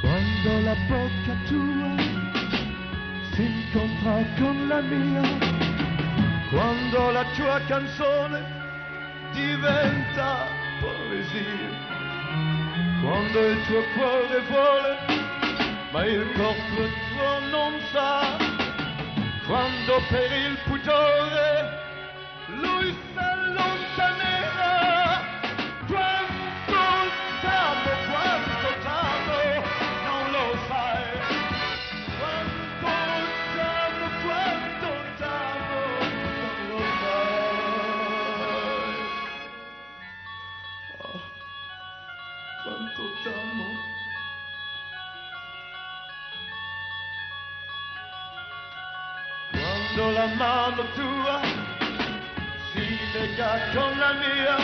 Quando la bocca tua si incontra con la mia, quando la tua canzone diventa poesia, quando il tuo cuore vuole, ma il corpo tuo non sa, quando per il pudore lui s'allontanerà. T'amo. Quando la mano tua si lega con la mia,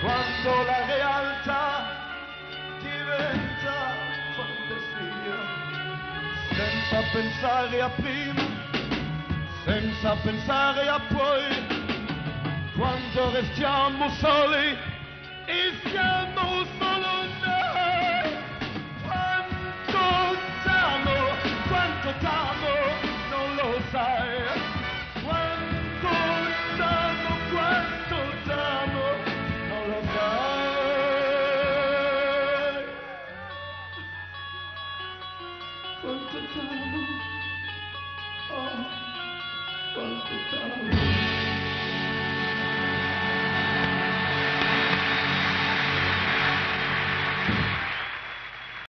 quando la realtà diventa fantasia, senza pensare a prima, senza pensare a poi, quando restiamo soli Once a time, oh, once a time.